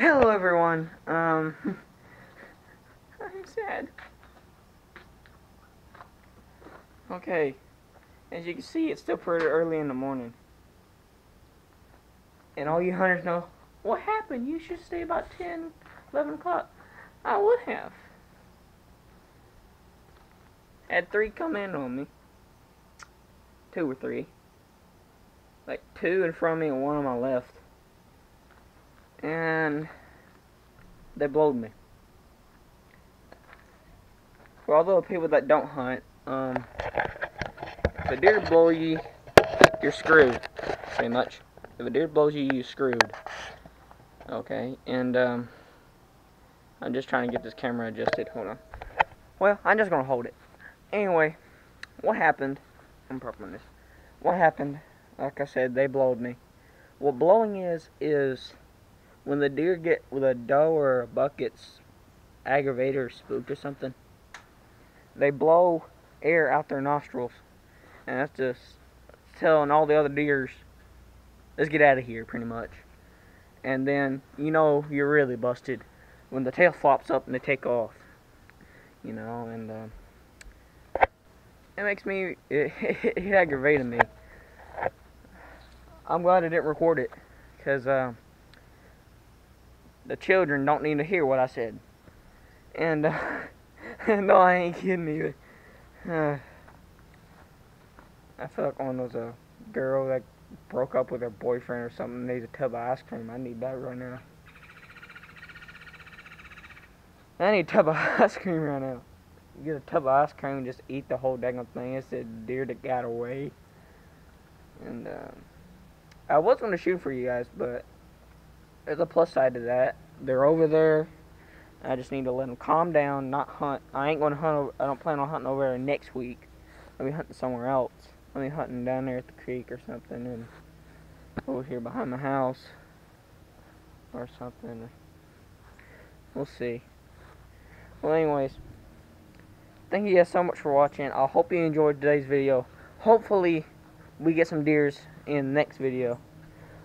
Hello everyone. Um I'm sad. Okay. As you can see, it's still pretty early in the morning. And all you hunters know, what happened? You should stay about 10, 11 o'clock. I would have. Had three come in on me. Two or three. Like two in front of me and one on my left. And they blowed me. For all the people that don't hunt, um, if a deer blow you, you're screwed, pretty much. If a deer blows you, you're screwed. Okay, and um, I'm just trying to get this camera adjusted. Hold on. Well, I'm just gonna hold it. Anyway, what happened? I'm propping this. What happened? Like I said, they blowed me. What blowing is is when the deer get with a doe or a buck gets aggravated or spooked or something. They blow air out their nostrils, and that's just telling all the other deers, "Let's get out of here," pretty much. And then you know you're really busted when the tail flops up and they take off. You know, and uh, it makes me it, it aggravated me. I'm glad I didn't record it, cause uh, the children don't need to hear what I said. And uh, no, I ain't kidding either. Uh, I feel like one was a girl that broke up with her boyfriend or something. Needs a tub of ice cream. I need that right now. I need a tub of ice cream right now. You get a tub of ice cream and just eat the whole dang thing. It's a deer that got away. And um, I was gonna shoot for you guys, but there's a plus side to that. They're over there. I just need to let them calm down, not hunt. I ain't gonna hunt. Over, I don't plan on hunting over there next week. I'll be hunting somewhere else. I'll be hunting down there at the creek or something, and over here behind my house or something. We'll see. Well, anyways, thank you guys so much for watching. I hope you enjoyed today's video. Hopefully, we get some deers in the next video.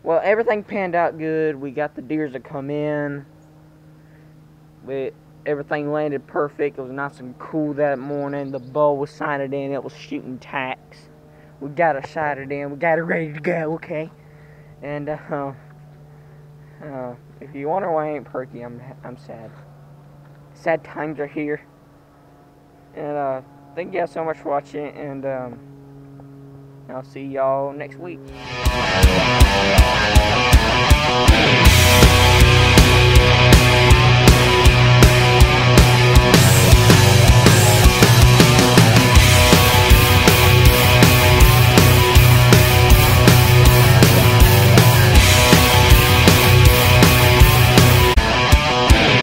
Well, everything panned out good. We got the deers to come in. We, everything landed perfect. It was nice and cool that morning. The bow was sighted in. It was shooting tacks. We got it sighted in. We got it ready to go, okay? And, uh, uh, if you wonder why I ain't perky, I'm, I'm sad. Sad times are here. And, uh, thank you guys so much for watching. And, um, I'll see y'all next week.